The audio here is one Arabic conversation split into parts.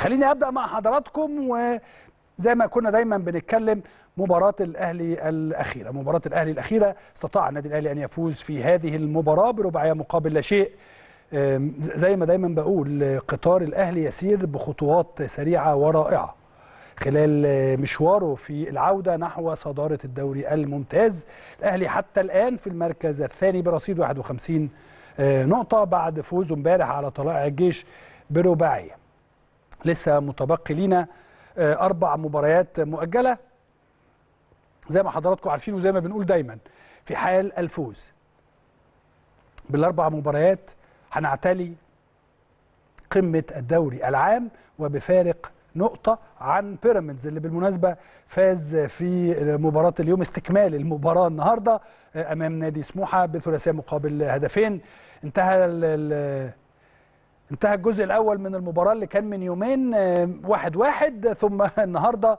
خليني أبدأ مع حضراتكم وزي ما كنا دايما بنتكلم مباراة الأهلي الأخيرة. مباراة الأهلي الأخيرة استطاع النادي الأهلي أن يفوز في هذه المباراة برباعية مقابل لا شيء. زي ما دايما بقول قطار الأهلي يسير بخطوات سريعة ورائعة. خلال مشواره في العودة نحو صدارة الدوري الممتاز الأهلي حتى الآن في المركز الثاني برصيد 51 نقطة بعد فوزه امبارح على طلائع الجيش برباعية. لسه متبقي لينا أربع مباريات مؤجلة. زي ما حضراتكم عارفين وزي ما بنقول دايما في حال الفوز بالأربع مباريات هنعتلي قمة الدوري العام وبفارق نقطة عن بيراميدز اللي بالمناسبة فاز في مباراة اليوم استكمال المباراة النهاردة أمام نادي سموحة بثلاثية مقابل هدفين. انتهى انتهى الجزء الأول من المباراة اللي كان من يومين واحد واحد ثم النهاردة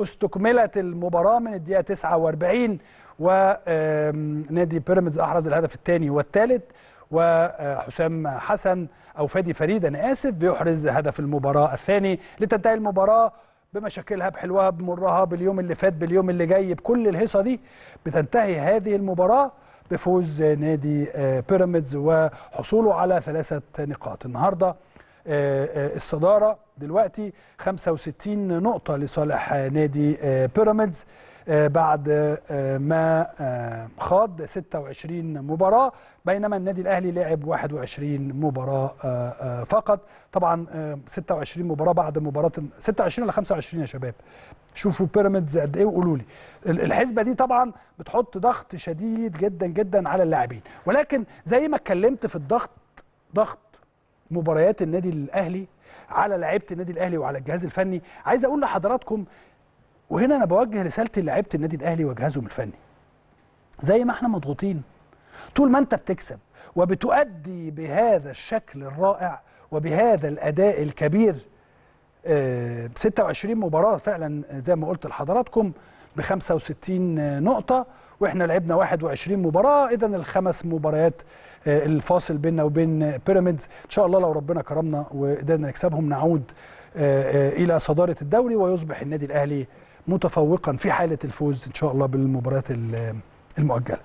استكملت المباراة من الدقيقة 49 ونادي بيراميدز أحرز الهدف الثاني والثالث وحسام حسن أو فادي فريد أنا آسف بيحرز هدف المباراة الثاني لتنتهي المباراة بمشاكلها بحلوها بمرها باليوم اللي فات باليوم اللي جاي بكل الهيصة دي بتنتهي هذه المباراة. بفوز نادي بيراميدز وحصوله على ثلاثة نقاط. النهارده الصدارة دلوقتي 65 نقطة لصالح نادي بيراميدز. بعد ما خاض 26 مباراة بينما النادي الأهلي لعب 21 مباراة فقط. طبعا 26 مباراة بعد مباراة 26 ولا 25 يا شباب؟ شوفوا بيراميدز قد إيه وقولوا لي. الحسبة دي طبعا بتحط ضغط شديد جدا جدا على اللاعبين. ولكن زي ما اتكلمت في الضغط ضغط مباريات النادي الأهلي على لعيبة النادي الأهلي وعلى الجهاز الفني عايز أقول لحضراتكم وهنا أنا بوجه رسالتي لعيبه النادي الأهلي وجهازهم الفني. زي ما إحنا مضغوطين. طول ما أنت بتكسب وبتؤدي بهذا الشكل الرائع وبهذا الأداء الكبير ب 26 مباراة فعلا زي ما قلت لحضراتكم ب 65 نقطة وإحنا لعبنا 21 مباراة. اذا الخمس مباريات الفاصل بيننا وبين بيراميدز. إن شاء الله لو ربنا كرمنا وقدرنا نكسبهم نعود إلى صدارة الدوري ويصبح النادي الأهلي متفوقا في حالة الفوز إن شاء الله بالمباريات المؤجلة.